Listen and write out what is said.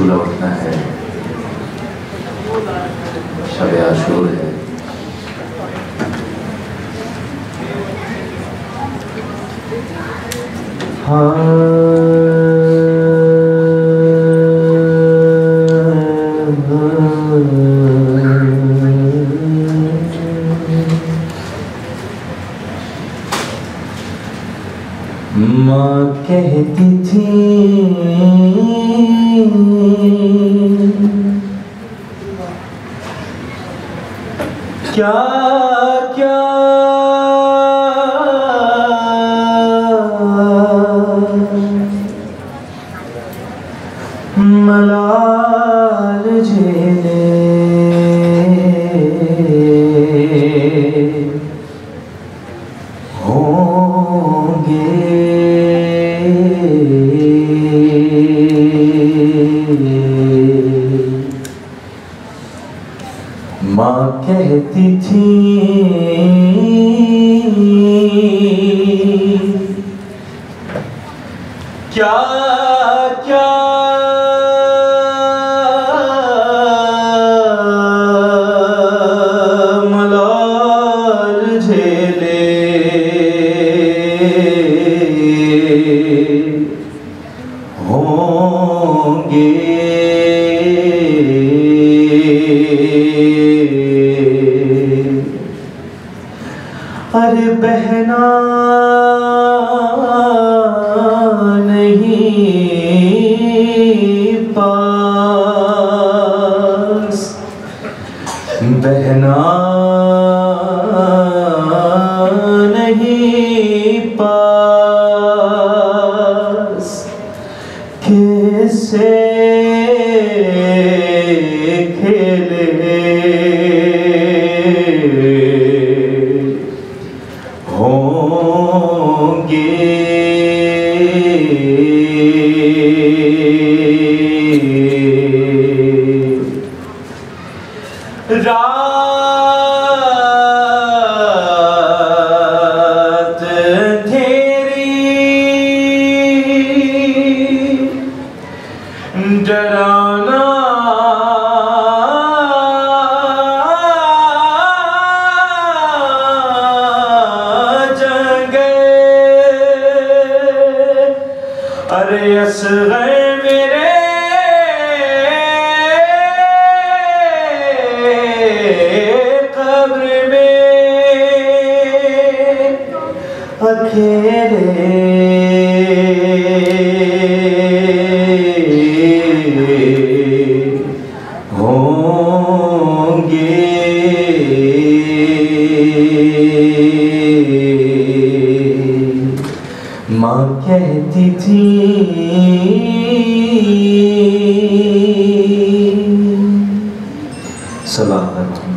عاشورہ اٹھنا ہے۔ شب عاشور ہے۔ ہاں۔ ماں کہتی تھی۔ کیا کیا؟ ملال جھیلے ماں کہتی تھی۔ کیا کیا؟ ملال جھیلے۔ ہوں گے۔ ارے بہنا نہیں پاس۔ بہنا نہیں پاس۔ کیسے کھیلے Ram ارے اصغر میرے۔ قبر میں اکھیرے ماں کہتی تھی۔ سلامت